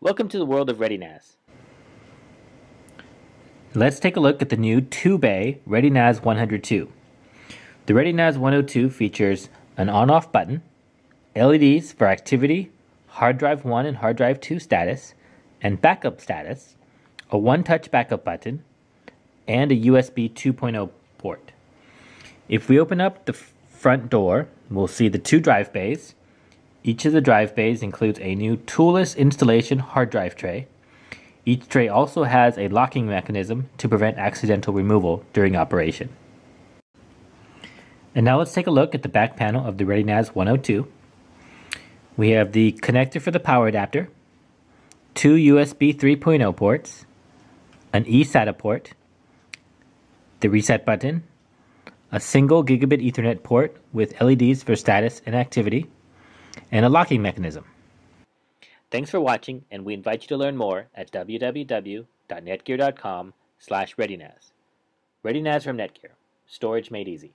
Welcome to the world of ReadyNAS. Let's take a look at the new 2-bay ReadyNAS 102. The ReadyNAS 102 features an on-off button, LEDs for activity, hard drive 1 and hard drive 2 status, and backup status, a one-touch backup button, and a USB 2.0 port. If we open up the front door, we'll see the two drive bays. Each of the drive bays includes a new toolless installation hard drive tray. Each tray also has a locking mechanism to prevent accidental removal during operation. And now let's take a look at the back panel of the ReadyNAS 102. We have the connector for the power adapter, two USB 3.0 ports, an eSATA port, the reset button, a single gigabit Ethernet port with LEDs for status and activity, and a locking mechanism. Thanks for watching, and we invite you to learn more at www.netgear.com slash ReadyNAS. ReadyNAS from Netgear. Storage made easy.